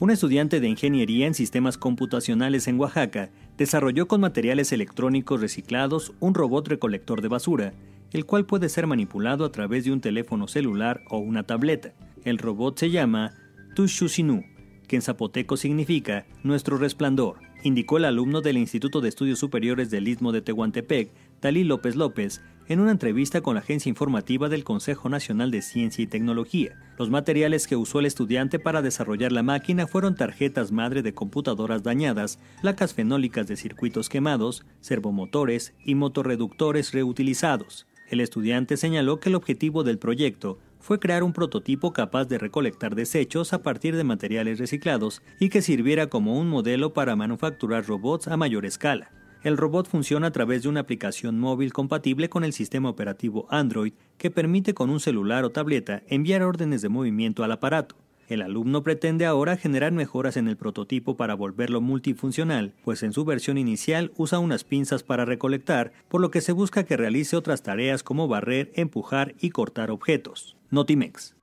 Un estudiante de ingeniería en sistemas computacionales en Oaxaca desarrolló con materiales electrónicos reciclados un robot recolector de basura, el cual puede ser manipulado a través de un teléfono celular o una tableta. El robot se llama Tushusinu, que en zapoteco significa nuestro resplandor, indicó el alumno del Instituto de Estudios Superiores del Istmo de Tehuantepec, Dalí López López, en una entrevista con la agencia informativa del Consejo Nacional de Ciencia y Tecnología. Los materiales que usó el estudiante para desarrollar la máquina fueron tarjetas madre de computadoras dañadas, placas fenólicas de circuitos quemados, servomotores y motorreductores reutilizados. El estudiante señaló que el objetivo del proyecto fue crear un prototipo capaz de recolectar desechos a partir de materiales reciclados y que sirviera como un modelo para manufacturar robots a mayor escala. El robot funciona a través de una aplicación móvil compatible con el sistema operativo Android que permite con un celular o tableta enviar órdenes de movimiento al aparato. El alumno pretende ahora generar mejoras en el prototipo para volverlo multifuncional, pues en su versión inicial usa unas pinzas para recolectar, por lo que se busca que realice otras tareas como barrer, empujar y cortar objetos. Notimex.